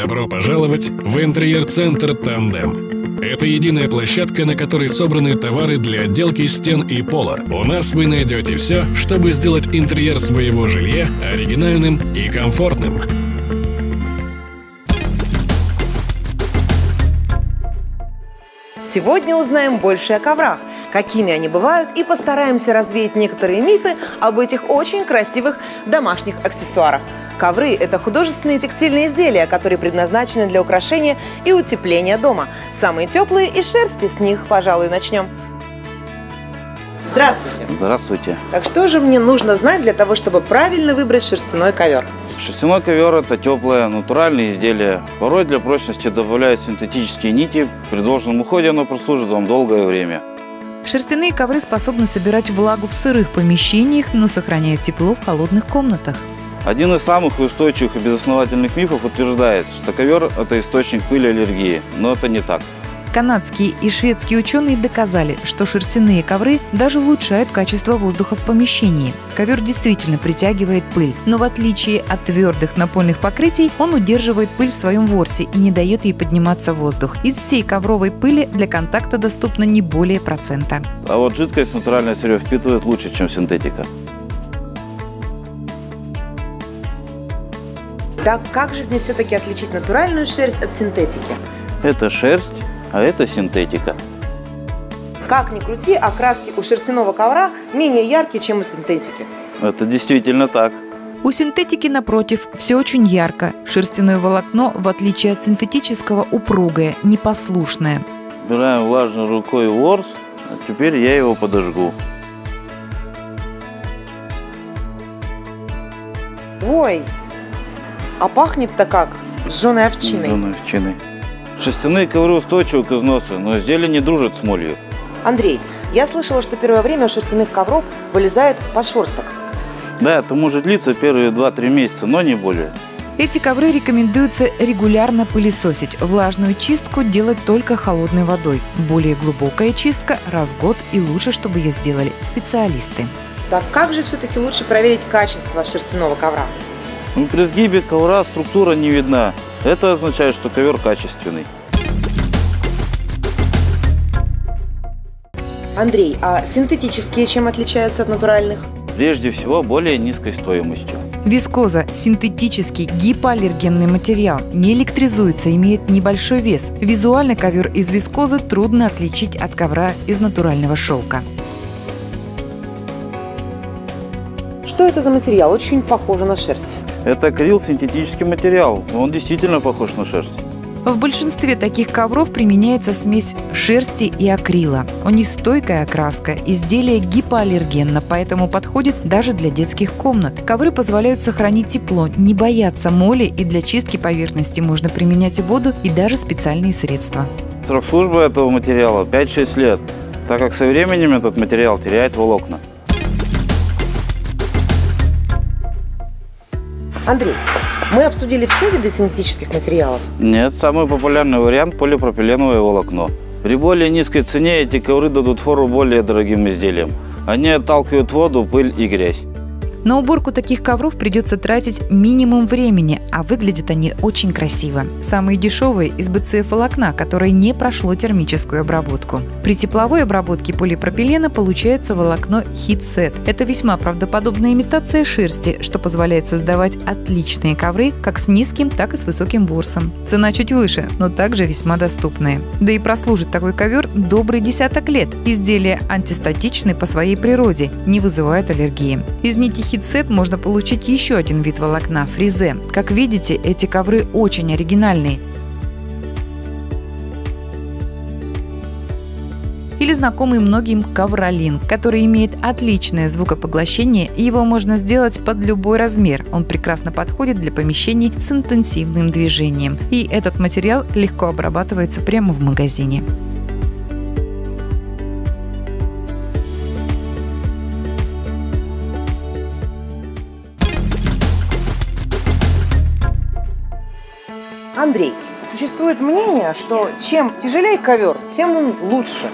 Добро пожаловать в интерьер-центр «Тандем». Это единая площадка, на которой собраны товары для отделки стен и пола. У нас вы найдете все, чтобы сделать интерьер своего жилья оригинальным и комфортным. Сегодня узнаем больше о коврах, какими они бывают, и постараемся развеять некоторые мифы об этих очень красивых домашних аксессуарах. Ковры – это художественные текстильные изделия, которые предназначены для украшения и утепления дома. Самые теплые из шерсти, с них, пожалуй, начнем. Здравствуйте. Здравствуйте. Так что же мне нужно знать для того, чтобы правильно выбрать шерстяной ковер? Шерстяной ковер – это теплое, натуральное изделие. Порой для прочности добавляют синтетические нити. При должном уходе оно прослужит вам долгое время. Шерстяные ковры способны собирать влагу в сырых помещениях, но сохраняют тепло в холодных комнатах. Один из самых устойчивых и безосновательных мифов утверждает, что ковер – это источник пыли аллергии. Но это не так. Канадские и шведские ученые доказали, что шерстяные ковры даже улучшают качество воздуха в помещении. Ковер действительно притягивает пыль, но в отличие от твердых напольных покрытий, он удерживает пыль в своем ворсе и не дает ей подниматься в воздух. Из всей ковровой пыли для контакта доступно не более процента. А вот жидкость натуральное сырье впитывает лучше, чем синтетика. Так как же мне все-таки отличить натуральную шерсть от синтетики? Это шерсть, а это синтетика. Как ни крути, окраски у шерстяного ковра менее яркие, чем у синтетики. Это действительно так. У синтетики, напротив, все очень ярко. Шерстяное волокно, в отличие от синтетического, упругое, непослушное. Убираем влажной рукой ворс, а теперь я его подожгу. Ой, а пахнет-то как? Сжженной овчиной. Зеленой овчиной. Шерстяные ковры устойчивы к износу, но изделия не дружат с молью. Андрей, я слышала, что первое время у шерстяных ковров вылезает подшерсток. Да, это может длиться первые 2-3 месяца, но не более. Эти ковры рекомендуется регулярно пылесосить. Влажную чистку делать только холодной водой. Более глубокая чистка раз в год и лучше, чтобы ее сделали специалисты. Так как же все-таки лучше проверить качество шерстяного ковра? При сгибе ковра структура не видна. Это означает, что ковер качественный. Андрей, а синтетические чем отличаются от натуральных? Прежде всего, более низкой стоимостью. Вискоза – синтетический гипоаллергенный материал, не электризуется, имеет небольшой вес. Визуально ковер из вискозы трудно отличить от ковра из натурального шелка. Что это за материал? Очень похоже на шерсть. Это акрил синтетический материал. Он действительно похож на шерсть. В большинстве таких ковров применяется смесь шерсти и акрила. У них стойкая окраска, изделие гипоаллергенно, поэтому подходит даже для детских комнат. Ковры позволяют сохранить тепло, не бояться моли и для чистки поверхности можно применять воду и даже специальные средства. Срок службы этого материала 5-6 лет, так как со временем этот материал теряет волокна. Андрей, мы обсудили все виды синтетических материалов. Нет, самый популярный вариант – полипропиленовое волокно. При более низкой цене эти ковры дадут фору более дорогим изделиям. Они отталкивают воду, пыль и грязь. На уборку таких ковров придется тратить минимум времени, а выглядят они очень красиво. Самые дешевые из БЦФ-волокна, которое не прошло термическую обработку. При тепловой обработке полипропилена получается волокно хит-сет. Это весьма правдоподобная имитация шерсти, что позволяет создавать отличные ковры как с низким, так и с высоким ворсом. Цена чуть выше, но также весьма доступная. Да и прослужит такой ковер добрый десяток лет. Изделие антистатичны по своей природе, не вызывает аллергии. Из нити хитсет можно получить еще один вид волокна – фризе. Как видите, эти ковры очень оригинальные. Или знакомый многим ковролин, который имеет отличное звукопоглощение, и его можно сделать под любой размер. Он прекрасно подходит для помещений с интенсивным движением. И этот материал легко обрабатывается прямо в магазине. Андрей, существует мнение, что чем тяжелее ковер, тем он лучше.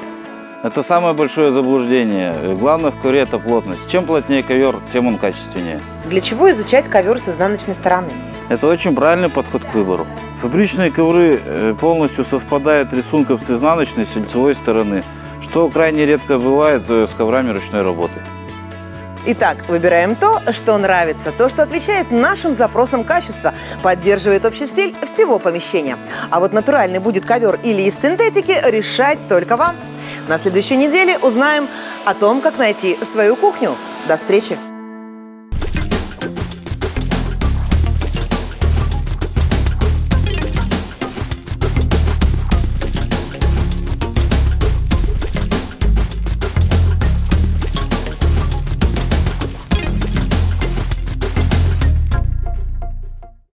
Это самое большое заблуждение. Главное в ковре – это плотность. Чем плотнее ковер, тем он качественнее. Для чего изучать ковер с изнаночной стороны? Это очень правильный подход к выбору. Фабричные ковры э, полностью совпадают рисунком с изнаночной с лицевой стороны, что крайне редко бывает э, с коврами ручной работы. Итак, выбираем то, что нравится, то, что отвечает нашим запросам качества, поддерживает общий стиль всего помещения. А вот натуральный будет ковер или из синтетики, решать только вам. На следующей неделе узнаем о том, как найти свою кухню. До встречи!